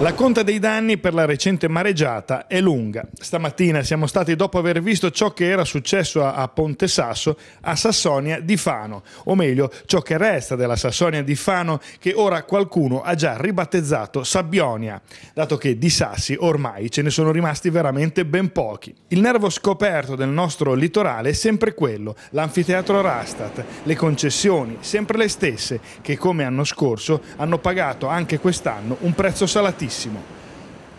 La conta dei danni per la recente mareggiata è lunga. Stamattina siamo stati, dopo aver visto ciò che era successo a, Ponte Sasso, a Sassonia di Fano, o meglio, ciò che resta della Sassonia di Fano che ora qualcuno ha già ribattezzato Sabbionia, dato che di sassi ormai ce ne sono rimasti veramente ben pochi. Il nervo scoperto del nostro litorale è sempre quello, l'anfiteatro Rastat, le concessioni, sempre le stesse, che come anno scorso hanno pagato anche quest'anno un prezzo salatissimo tantissimo.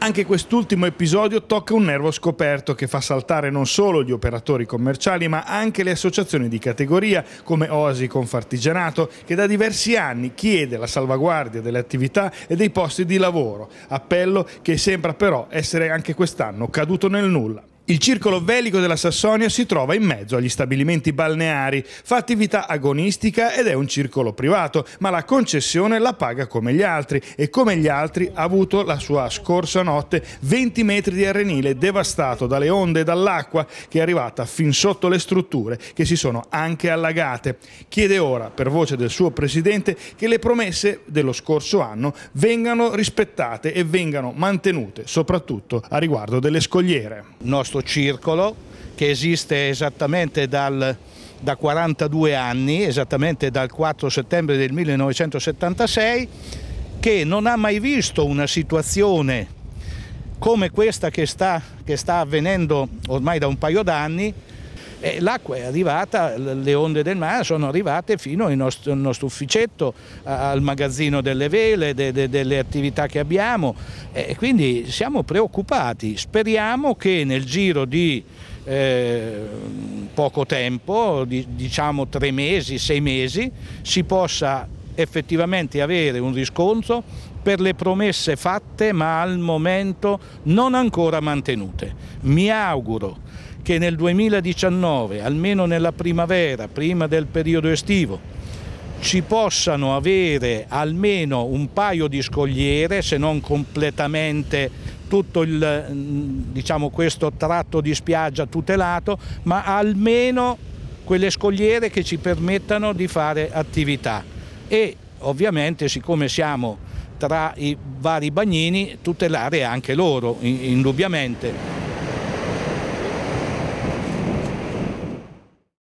Anche quest'ultimo episodio tocca un nervo scoperto che fa saltare non solo gli operatori commerciali ma anche le associazioni di categoria come Oasi Confartigianato che da diversi anni chiede la salvaguardia delle attività e dei posti di lavoro, appello che sembra però essere anche quest'anno caduto nel nulla. Il circolo velico della Sassonia si trova in mezzo agli stabilimenti balneari, fa attività agonistica ed è un circolo privato, ma la concessione la paga come gli altri e come gli altri ha avuto la sua scorsa notte 20 metri di arenile devastato dalle onde e dall'acqua che è arrivata fin sotto le strutture che si sono anche allagate. Chiede ora, per voce del suo presidente, che le promesse dello scorso anno vengano rispettate e vengano mantenute, soprattutto a riguardo delle scogliere. Nostro questo circolo che esiste esattamente dal, da 42 anni, esattamente dal 4 settembre del 1976, che non ha mai visto una situazione come questa che sta, che sta avvenendo ormai da un paio d'anni, l'acqua è arrivata, le onde del mare sono arrivate fino al nostro, al nostro ufficetto, al magazzino delle vele, de, de, delle attività che abbiamo e quindi siamo preoccupati. Speriamo che nel giro di eh, poco tempo, di, diciamo tre mesi, sei mesi, si possa effettivamente avere un riscontro per le promesse fatte ma al momento non ancora mantenute. Mi auguro che nel 2019, almeno nella primavera, prima del periodo estivo, ci possano avere almeno un paio di scogliere, se non completamente tutto il, diciamo, questo tratto di spiaggia tutelato, ma almeno quelle scogliere che ci permettano di fare attività. E ovviamente siccome siamo tra i vari bagnini, tutelare anche loro, indubbiamente.